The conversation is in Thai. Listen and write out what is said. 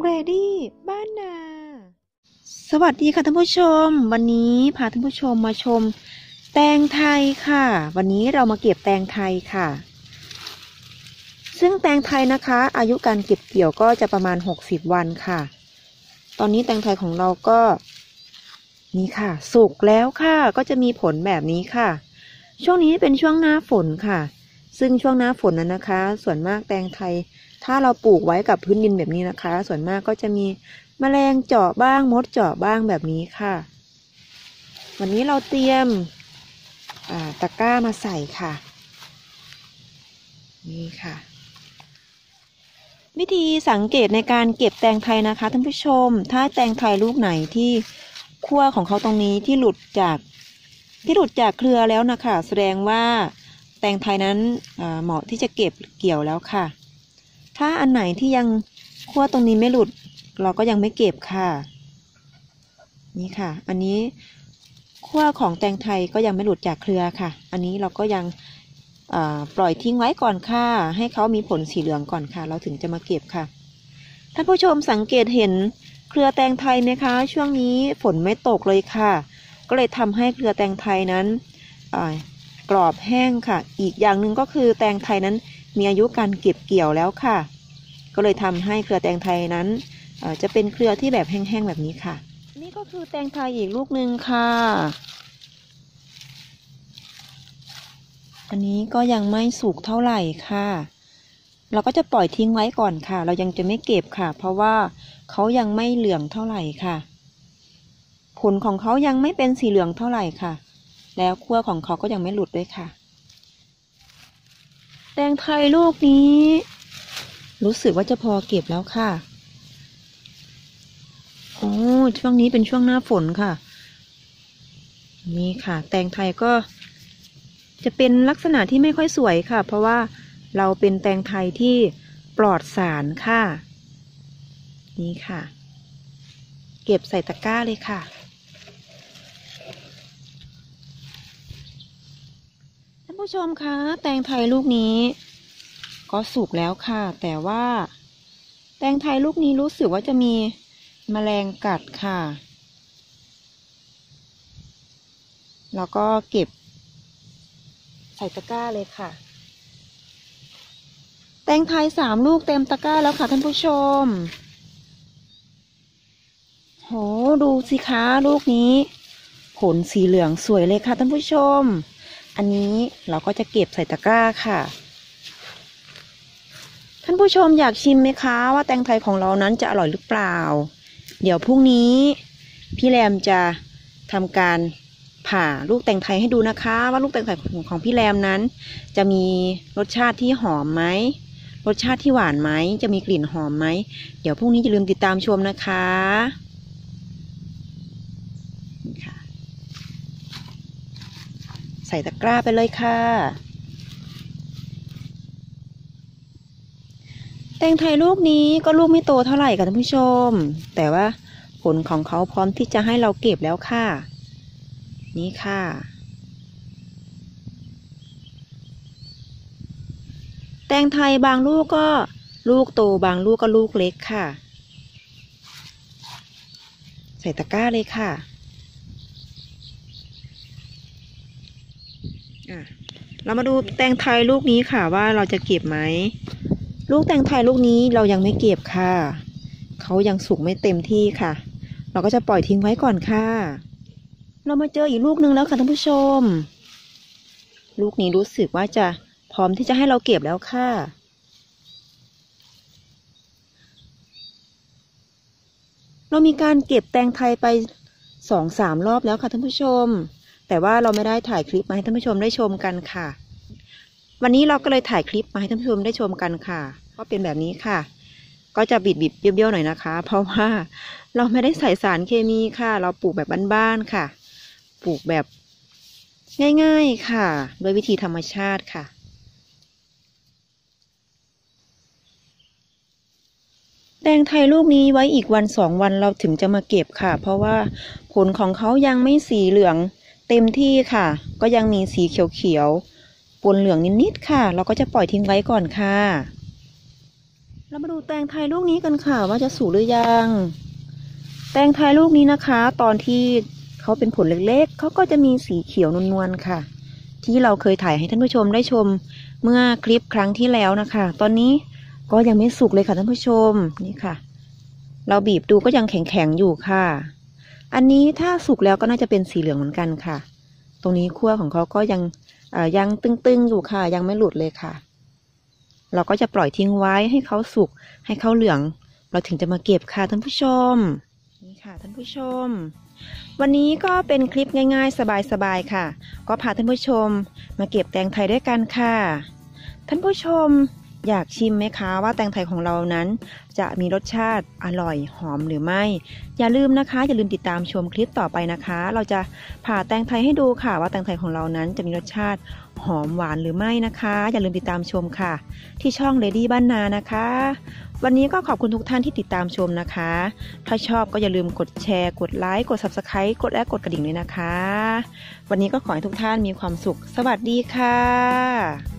เรดี้บ้านนา สวัสดีค่ะท่านผู้ชม วันนี้พาท่านผู้ชมมาชม แตงไทยค่ะ วันนี้เรามาเก็บแตงไทยค่ะ ซึ่งแตงไทยนะคะ อายุการเก็บเกี่ยวก็จะประมาณ 60 วันค่ะ ตอนนี้แตงไทยของเราก็นี่ค่ะ สุกแล้วค่ะ ก็จะมีผลแบบนี้ค่ะ ช่วงนี้เป็นช่วงหน้าฝนค่ะ ซึ่งช่วงหน้าฝนนั้นนะคะ ส่วนมากแตงไทย ถ้าเราปลูกไว้กับพื้นดินแบบนี้นะคะ ส่วนมากก็จะมีแมลงเจาะบ้างมดเจาะบ้างแบบนี้ค่ะ วันนี้เราเตรียมตะกร้ามาใส่ค่ะ นี่ค่ะ วิธีสังเกตในการเก็บแตงไทยนะคะท่านผู้ชม ถ้าแตงไทยลูกไหนที่ขั้วของเขาตรงนี้ที่หลุดจากที่หลุดจากเครือแล้วนะคะ แสดงว่าแตงไทยนั้นเหมาะที่จะเก็บเกี่ยวแล้วค่ะ ถ้าอันไหนที่ยังขั้วตรงนี้ไม่หลุด เราก็ยังไม่เก็บค่ะ นี่ค่ะ อันนี้ขั้วของแตงไทยก็ยังไม่หลุดจากเครือค่ะ อันนี้เราก็ยังปล่อยทิ้งไว้ก่อนค่ะ ให้เขามีผลสีเหลืองก่อนค่ะ เราถึงจะมาเก็บค่ะ ท่านผู้ชมสังเกตเห็นเครือแตงไทยไหมคะ ช่วงนี้ฝนไม่ตกเลยค่ะ ก็เลยทำให้เครือแตงไทยนั้นกรอบแห้งค่ะ อีกอย่างหนึ่งก็คือแตงไทยนั้น มีอายุการเก็บเกี่ยวแล้วค่ะ ก็เลยทำให้เครือแตงไทยนั้นจะเป็นเครือที่แบบแห้งๆแบบนี้ค่ะ นี่ก็คือแตงไทยอีกลูกหนึ่งค่ะ อันนี้ก็ยังไม่สุกเท่าไหร่ค่ะ เราก็จะปล่อยทิ้งไว้ก่อนค่ะ เรายังจะไม่เก็บค่ะ เพราะว่าเขายังไม่เหลืองเท่าไหร่ค่ะ ผลของเขายังไม่เป็นสีเหลืองเท่าไหร่ค่ะ แล้วขั้วของเขาก็ยังไม่หลุดด้วยค่ะ ตงไทยลูกนี้ รู้สึกว่าจะพอเก็บแล้วค่ะโอ้ช่วงนี้เป็นช่วงหน้าฝนค่ะ นี่ค่ะ แตงไทยก็ จะเป็นลักษณะที่ไม่ค่อยสวยค่ะ เพราะว่าเราเป็นแตงไทยที่ปลอดสารค่ะ นี่ค่ะ เก็บใส่ตะกร้าเลยค่ะานผู้ชมคะแตงไทยลูกนี้ ก็สุกแล้วค่ะ แต่ว่า แตงไทยลูกนี้รู้สึกว่าจะมีมแมลงกัดค่ะ แล้วก็เก็บ ใส่ตะกร้าเลยค่ะ แตงไทยสามลูกเต็มตะกร้าแล้วค่ะท่านผู้ชม โหดูสิคะลูกนี้ ผลสีเหลืองสวยเลยค่ะท่านผู้ชม อันนี้เราก็จะเก็บใส่ตะกร้าค่ะ ท่านผู้ชมอยากชิมไหมคะ ว่าแตงไทยของเรานั้นจะอร่อยหรือเปล่า เดี๋ยวพรุ่งนี้พี่แรมจะทำการผ่าลูกแตงไทยให้ดูนะคะ ว่าลูกแตงไทยของพี่แรมนั้น จะมีรสชาติที่หอมไหมรสชาติที่หวานไหมจะมีกลิ่นหอมไหมเดี๋ยวพรุ่งนี้อย่าลืมติดตามชมนะคะ ใส่ตะกร้าไปเลยค่ะ แตงไทยลูกนี้ก็ลูกไม่โตเท่าไหร่ค่ะท่านผู้ชม แต่ว่าผลของเขาพร้อมที่จะให้เราเก็บแล้วค่ะ นี่ค่ะแตงไทยบางลูกก็ลูกโตบางลูกก็ลูกเล็กค่ะ ใส่ตะกร้าเลยค่ะ เรามาดูแตงไทยลูกนี้ค่ะว่าเราจะเก็บไหม ลูกแตงไทยลูกนี้เรายังไม่เก็บค่ะ เขายังสุกไม่เต็มที่ค่ะ เราก็จะปล่อยทิ้งไว้ก่อนค่ะ เรามาเจออีกลูกนึงแล้วค่ะท่านผู้ชม ลูกนี้รู้สึกว่าจะพร้อมที่จะให้เราเก็บแล้วค่ะเรามีการเก็บแตงไทยไปสองสามรอบแล้วค่ะท่านผู้ชม แต่ว่าเราไม่ได้ถ่ายคลิปมาให้ท่านผู้ชมได้ชมกันค่ะ วันนี้เราก็เลยถ่ายคลิปมาให้ท่านผู้ชมได้ชมกันค่ะ ก็เป็นแบบนี้ค่ะ ก็จะบิดบิดเบี้ยวๆหน่อยนะคะ เพราะว่าเราไม่ได้ใส่สารเคมีค่ะ เราปลูกแบบบ้านๆค่ะ ปลูกแบบง่าย ๆค่ะ โดยวิธีธรรมชาติค่ะแตงไทยลูกนี้ไว้อีกวันสองวันเราถึงจะมาเก็บค่ะ เพราะว่าผลของเขายังไม่สีเหลือง เต็มที่ค่ะ ก็ยังมีสีเขียวๆปนเหลืองนิดๆค่ะ เราก็จะปล่อยทิ้งไว้ก่อนค่ะ เรามาดูแตงไทยลูกนี้กันค่ะ ว่าจะสุกหรือยัง แตงไทยลูกนี้นะคะ ตอนที่เขาเป็นผลเล็กๆเขาก็จะมีสีเขียวนวลๆค่ะ ที่เราเคยถ่ายให้ท่านผู้ชมได้ชมเมื่อคลิปครั้งที่แล้วนะคะ ตอนนี้ก็ยังไม่สุกเลยค่ะท่านผู้ชมนี่ค่ะ เราบีบดูก็ยังแข็งๆอยู่ค่ะ อันนี้ถ้าสุกแล้วก็น่าจะเป็นสีเหลืองเหมือนกันค่ะ ตรงนี้ขั้วของเขาก็ยังยังตึงๆอยู่ค่ะ ยังไม่หลุดเลยค่ะ เราก็จะปล่อยทิ้งไว้ให้เขาสุกให้เขาเหลือง เราถึงจะมาเก็บค่ะท่านผู้ชมนี่ค่ะท่านผู้ชม วันนี้ก็เป็นคลิปง่ายๆ สบายๆค่ะ ก็พาท่านผู้ชมมาเก็บแตงไทยด้วยกันค่ะ ท่านผู้ชม อยากชิมไหมคะว่าแตงไทยของเรานั้น จะมีรสชาติอร่อยหอมหรือไม่ อย่าลืมนะคะ อย่าลืมติดตามชมคลิปต่อไปนะคะ เราจะผ่าแตงไทยให้ดูค่ะ ว่าแตงไทยของเรานั้นจะมีรสชาติหอมหวานหรือไม่นะคะ อย่าลืมติดตามชมค่ะ ที่ช่อง Lady บ้านนานะคะ วันนี้ก็ขอบคุณทุกท่านที่ติดตามชมนะคะ ถ้าชอบก็อย่าลืมกดแชร์ กดไลค์กด Subscribe กดและกดกระดิ่งด้วยนะคะ วันนี้ก็ขอให้ทุกท่านมีความสุข สวัสดีค่ะ